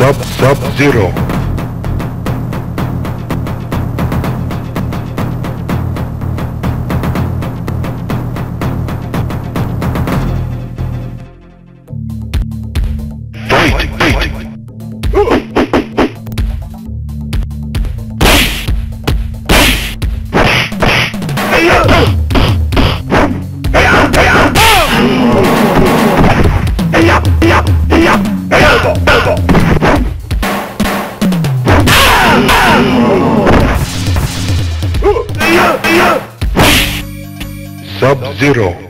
sub sub zero. Sub-Zero.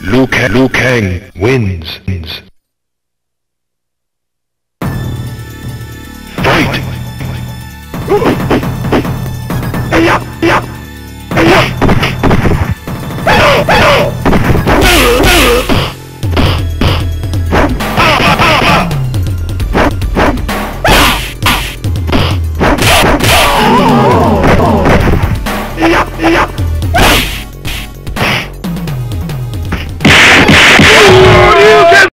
Liu Kang, Kang wins.